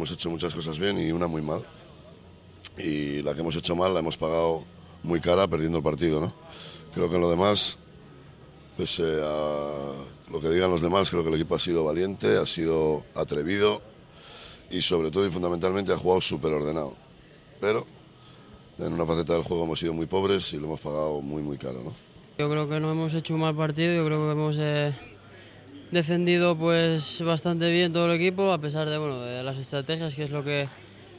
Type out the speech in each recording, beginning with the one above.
Hemos hecho muchas cosas bien y una muy mal. Y la que hemos hecho mal la hemos pagado muy cara perdiendo el partido, ¿no? Creo que en lo demás, pese a lo que digan los demás, creo que el equipo ha sido valiente, ha sido atrevido y sobre todo y fundamentalmente ha jugado súper ordenado. Pero en una faceta del juego hemos sido muy pobres y lo hemos pagado muy, muy caro, ¿no? Yo creo que no hemos hecho un mal partido, yo creo que hemos eh, defendido pues bastante bien todo el equipo, a pesar de, bueno, de las estrategias, que es lo que,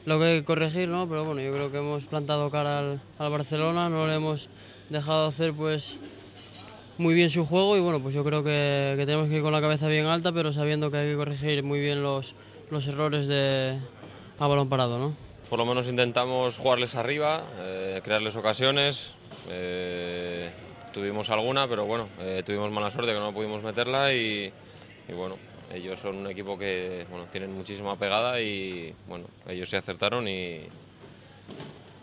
lo que hay que corregir, ¿no? Pero bueno, yo creo que hemos plantado cara al, Barcelona, no le hemos dejado hacer pues muy bien su juego y bueno, pues yo creo que, que tenemos que ir con la cabeza bien alta, pero sabiendo que hay que corregir muy bien los, los errores de a balón parado, ¿no? Por lo menos intentamos jugarles arriba, eh, crearles ocasiones. eh, tuvimos alguna, pero bueno, eh, tuvimos mala suerte que no pudimos meterla y, bueno, ellos son un equipo que bueno, tienen muchísima pegada y bueno, ellos se acertaron y,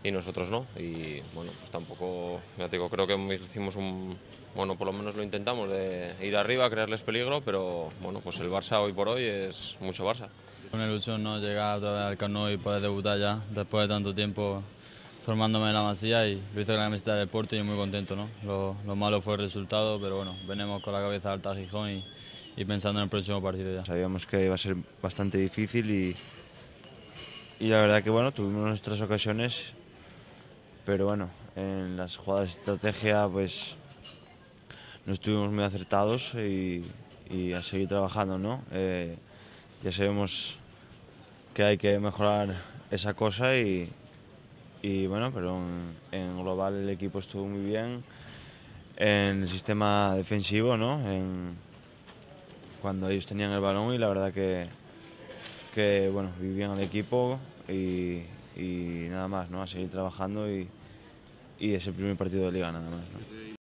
y nosotros no. Y bueno, pues tampoco, te digo, creo que hicimos un, bueno, por lo menos lo intentamos de ir arriba, crearles peligro, pero bueno, pues el Barça hoy por hoy es mucho Barça. Una ilusión no llegar otra vez al Camp y poder debutar ya después de tanto tiempo formándome en la masía y lo hice con la camiseta del deporte y muy contento. ¿no? Lo, lo malo fue el resultado, pero bueno, venimos con la cabeza alta a Gijón y, pensando en el próximo partido ya. Sabíamos que iba a ser bastante difícil y, y la verdad que bueno, tuvimos nuestras ocasiones, pero bueno, en las jugadas de estrategia pues no estuvimos muy acertados y, y a seguir trabajando, ¿no? Eh, ya sabemos que hay que mejorar esa cosa y, y bueno, pero en, global el equipo estuvo muy bien en el sistema defensivo, ¿no? En, cuando ellos tenían el balón y la verdad que, que bueno, vivían el equipo y, y nada más, ¿no? A seguir trabajando y, y es el primer partido de liga nada más. ¿no?